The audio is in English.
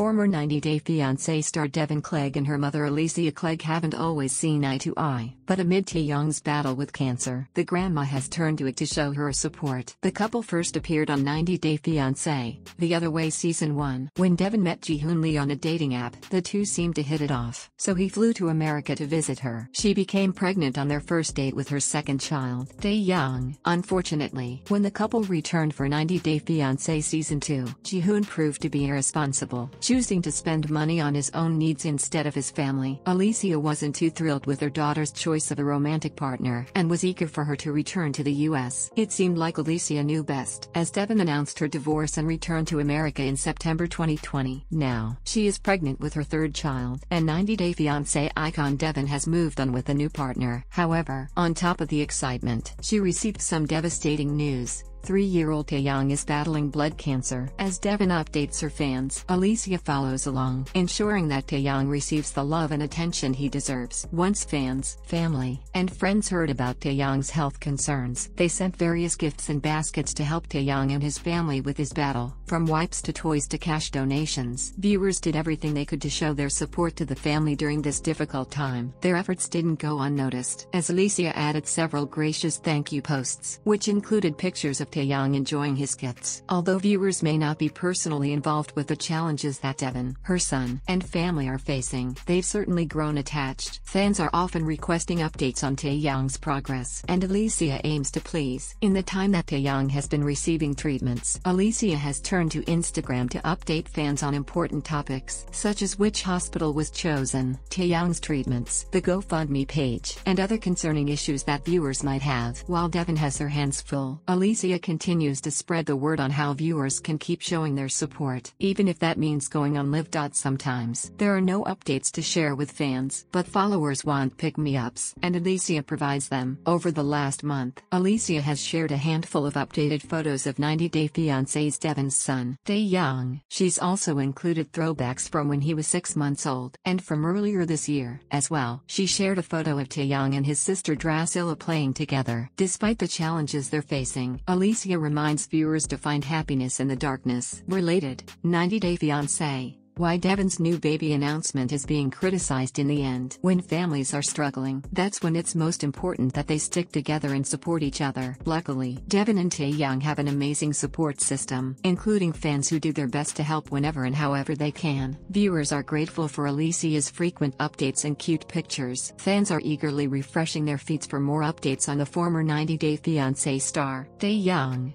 Former 90 Day Fiancé star Deavan Clegg and her mother Elicia Clegg haven't always seen eye to eye, but amid Taeyang's battle with cancer, the grandma has turned to it to show her support. The couple first appeared on 90 Day Fiancé, The Other Way Season 1. When Deavan met Jihoon Lee on a dating app, the two seemed to hit it off, so he flew to America to visit her. She became pregnant on their first date with her second child, Taeyang. Unfortunately, when the couple returned for 90 Day Fiancé Season 2, Jihoon proved to be irresponsible choosing to spend money on his own needs instead of his family. Elicia wasn't too thrilled with her daughter's choice of a romantic partner and was eager for her to return to the US. It seemed like Elicia knew best, as Deavan announced her divorce and returned to America in September 2020. Now, she is pregnant with her third child, and 90 Day Fiancé icon Deavan has moved on with a new partner. However, on top of the excitement, she received some devastating news. Three-year-old Taeyang is battling blood cancer. As Deavan updates her fans, Elicia follows along, ensuring that Taeyang receives the love and attention he deserves. Once fans, family, and friends heard about Taeyang's health concerns, they sent various gifts and baskets to help Taeyang and his family with his battle, from wipes to toys to cash donations. Viewers did everything they could to show their support to the family during this difficult time. Their efforts didn't go unnoticed, as Elicia added several gracious thank you posts, which included pictures of Taeyang enjoying his gifts. Although viewers may not be personally involved with the challenges that Deavan, her son, and family are facing, they've certainly grown attached. Fans are often requesting updates on Taeyang's progress, and Elicia aims to please. In the time that Taeyang has been receiving treatments, Elicia has turned to Instagram to update fans on important topics, such as which hospital was chosen, Taeyang's treatments, the GoFundMe page, and other concerning issues that viewers might have. While Deavan has her hands full, Elicia continues to spread the word on how viewers can keep showing their support, even if that means going on live. Sometimes there are no updates to share with fans, but followers want pick-me-ups, and Elicia provides them. Over the last month, Elicia has shared a handful of updated photos of 90 Day Fiancé's Deavan's son, Taeyang. She's also included throwbacks from when he was 6 months old, and from earlier this year, as well. She shared a photo of Taeyang and his sister Drascilla playing together. Despite the challenges they're facing, Elicia reminds viewers to find happiness in the darkness. Related, 90 Day Fiancé why Deavan's new baby announcement is being criticized in the end. When families are struggling, that's when it's most important that they stick together and support each other. Luckily, Deavan and Taeyang have an amazing support system, including fans who do their best to help whenever and however they can. Viewers are grateful for Elicia's frequent updates and cute pictures. Fans are eagerly refreshing their feeds for more updates on the former 90 Day Fiancé star. Taeyang